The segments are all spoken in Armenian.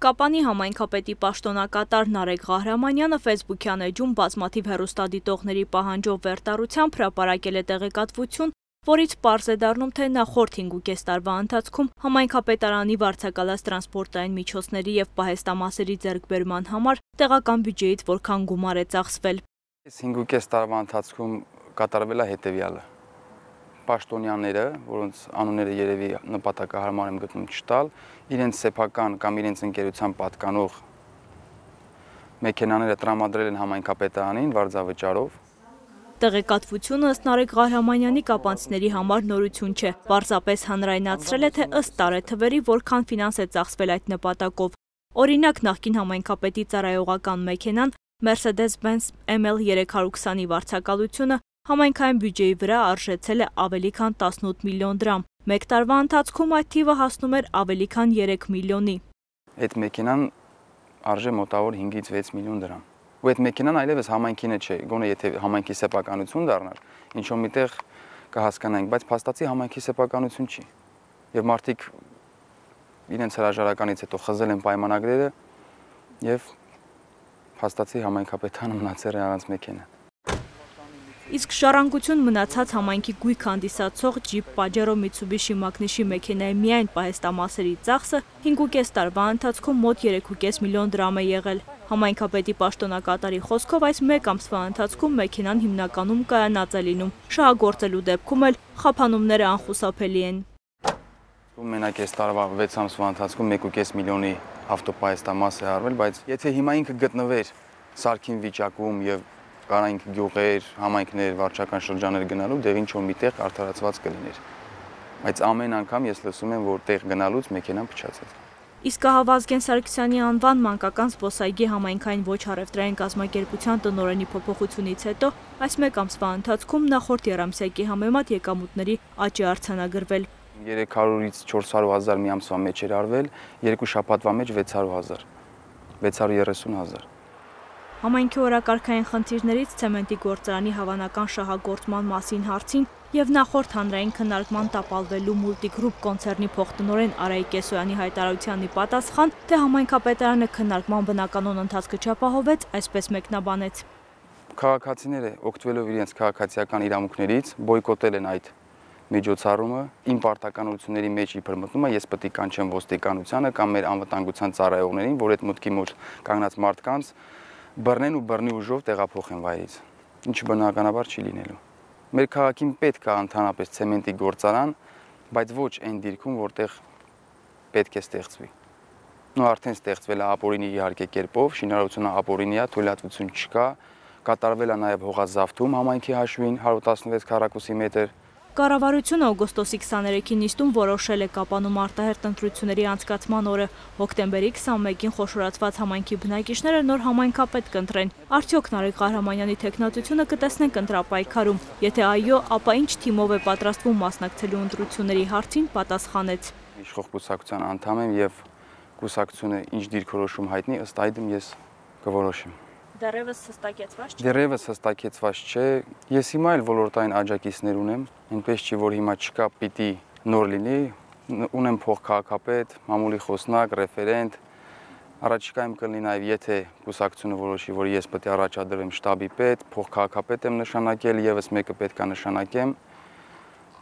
Կապանի համայնքապետի պաշտոնակատար Նարեկ Ղահրամանյանը Facebook-յան էջում բազմաթիվ հեռուստադիտողների պահանջով վերտարությամբ հրապարակել է տեղեկատվություն, որից պարզ է դառնում, թե նախորդ 5.5 տարվա ընթացքում համայնքապետարանի վարձակալած տրանսպորտային միջոցների եւ պահեստամասերի ձեռքբերման համար տեղական բյուջեից որքան գումար է ծախսվել։ Այս 5.5 տարվա ընթացքում կատարվել է հետևյալը պաշտոնյաները, որոնց անունները երևի նպատակահարմար եմ գտնում չտալ, իրենց սեփական կամ իրենց ընկերության պատկանող մեքենաները տրամադրել են համայնքապետարանին վարձավճարով Տեղեկատվությունը ըստ Նարեկ Ղահրամանյանի կապանցիների համար նորություն չէ։ Պարզապես հանրայնացրել է, թե ըստ տարեթվերի որքան ֆինանս է ծախսվել այդ նպատակով։ Օրինակ նախկին համայնքապետի ծառայողական մեքենան Mercedes-Benz ML 320-ի վարձակալությունը Համայնքային բյուջեի վրա արժեցել է ավելի քան 18 միլիոն դրամ։ Մեկ տարվա ընթացքում այդ թիվը հասնում էր ավելի քան 3 միլիոնի։ Այդ մեքենան արժե մոտավոր 5-ից 6 միլիոն դրամ։ Ու այդ մեքենան այլևս համայնքինը չէ, գոնե եթե համայնքի սեփականություն դառնար, ինչ որ միտեղ կհասկանանք, բայց փաստացի համայնքի սեփականություն չի։ Եվ մարդիկ իրենց հրաժարականից հետո խզել են պայմանագրերը եւ փաստացի համայնքապետանը մնացել է առանց մեքենա։ Իսկ ժառանգություն մնացած համայնքի գույք հանդիսացող ջիպ Pajero Mitsubishi Magnishi մեքենայի միայն պահեստամասերի ծախսը 5.5 տարվա ընթացքում մոտ 3.5 միլիոն դրամ է եղել։ Համայնքապետի պաշտոնակատարի խոսքով այս մեկ ամսվա ընթացքում մեքենան հիմնականում կայանած է լինում։ Շահագործելու դեպքում էլ խափանումները անխուսափելի են։ Մենակ այս տարվա 6 ամսվա ընթացքում 1.5 միլիոնի ավտոպահեստամաս է արվել, բայց եթե հիմա ինքը գտնվեր սարքին վիճակում եւ կարանք գյուղեր, համայնքներ, վարչական շրջաններ գնալու, դեղ ինչ որ միտեղ արդարացված կլիներ։ Բայց ամեն անգամ ես լսում եմ, որ տեղ գնալուց մեքենան փչացած։ Իսկ Ահավազգեն Սարգսյանի անվան մանկական զբոսայգի համայնքային ոչ առևտրային կազմակերպության տնօրենի փոփոխությունից հետո այս մեկ ամսվա ընթացքում նախորդ երամսյակի համեմատ եկամուտների աճ է արձանագրվել։ 300-ից 400 հազար մի ամսվա մեջ էր արվել, երկու շաբաթվա մեջ 600 հազար, 630 հազար։ Համայնքի օրակարգային խնդիրներից ցեմենտի գործարանի հավանական շահագործման մասին հարցին եւ նախորդ հանրային քննարկման տապալվելու մուլտիգրուպ կոնցերնի փոխտնօրեն Արայիկ Կեսոյանի հայտարարությանի պատասխան, թե համայնքապետարանը քննարկման բնականոն ընթացքը չապահովեց, այսպես մեկնաբանեց. Քաղաքացիները օգտվելով իրենց քաղաքացիական իրավունքներից բոյկոտել են այդ միջոցառումը իմ պարտականությունների մեջ իբր մտնում է ես պետք է կանչեմ ոստիկանությանը կամ մեր անվտանգության ծառայողներին որ այդ մտքի մոտ կանգնած մարդկանց բռնեն ու բռնի ուժով տեղափոխեն վայրից, ինչը բնականաբար չի լինելու։ Մեր քաղաքին պետք է ընդհանրապես ցեմենտի գործարան, բայց ոչ այն դիրքում, որտեղ պետք է ստեղծվի։ Նո արդեն ստեղծվել է ապորինի իհարկե կերպով, շինարարությունը ապորինի է, թույլատվություն չկա, կատարվել է նաև հողազավթում համայնքի հաշվին 116 քառակուսի մետր, Կառավարությունը օգոստոսի 23-ի նիստում որոշել է Կապանում արտահերտ ընտրությունների անցկացման օրը։ Հոկտեմբերի 21-ին խոշորացված համայնքի բնակիչները նոր համայնքապետ կընտրեն։ Արդյոք Նարեկ Ղարամանյանի տեխնատությունը կտեսնենք ընտրապայքարում։ Եթե այո, ապա ինչ թիմով է պատրաստվում մասնակցելու ընտրությունների հարցին պատասխանեց։ Իշխող կուսակցության անդամ եմ եւ կուսակցությունը ինչ դիրքորոշում հայտնի, ըստ այդմ ես կորոշեմ։ Դեռևս հստակեցված չէ։ Դեռևս հստակեցված չէ։ Ես հիմա էլ ոլորտային աջակիցներ ունեմ, այնպես չի որ հիմա չկա պիտի նոր լինի, ունեմ փող քաղաքապետ, մամուլի խոսնակ, ռեֆերենտ, Առաջիկայում կլինի նաև եթե կուսակցությունը որոշի, որ ես պետք է առաջադրեմ շտաբի պետ, փող քաղաքապետ եմ նշանակել, եւս մեկը պետք է նշանակեմ։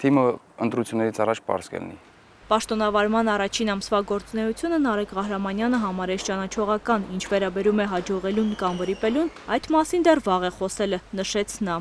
Թիմը ընտրություններից առաջ པարզ կլինի։ Պաշտոնավարման առաջին ամսվա գործունեությունը Նարեկ Ղահրամանյանը համարեց ճանաչողական, ինչ վերաբերում է հաջողելուն կամ վրիպելուն, այդ մասին դեռ վաղ է խոսելը, նշեց նա։